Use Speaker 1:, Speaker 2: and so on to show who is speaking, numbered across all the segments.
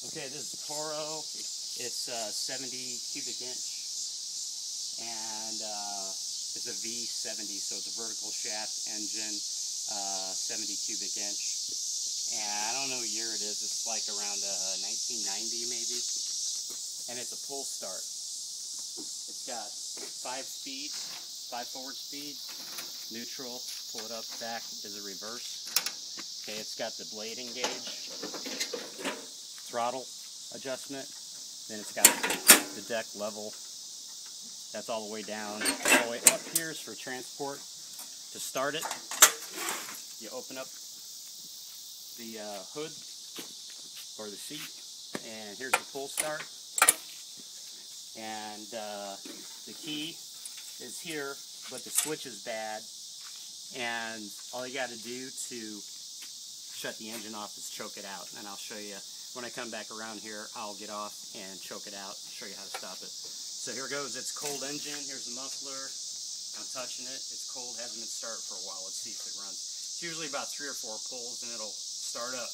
Speaker 1: Okay, this is Toro. It's uh, 70 cubic inch, and uh, it's a V70, so it's a vertical shaft engine, uh, 70 cubic inch. And I don't know what year it is. It's like around uh, 1990 maybe, and it's a pull start. It's got five speeds, five forward speeds, neutral, pull it up, back is a reverse. Okay, it's got the blade engage, throttle adjustment. Then it's got the deck level. That's all the way down. All the way up here is for transport. To start it, you open up the uh, hood or the seat, and here's the pull start. And uh, the key is here, but the switch is bad. And all you got to do to shut the engine off is choke it out. And I'll show you when I come back around here, I'll get off and choke it out, show you how to stop it. So here goes, it's cold engine, here's the muffler, I'm touching it, it's cold, hasn't been started for a while, let's see if it runs. It's usually about three or four pulls and it'll start up.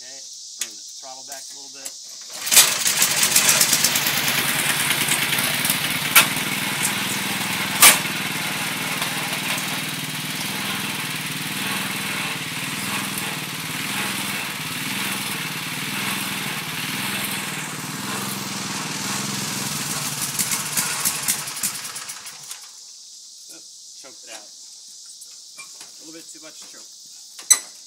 Speaker 1: Okay, bring the throttle back a little bit. Choked it out. A little bit too much choke.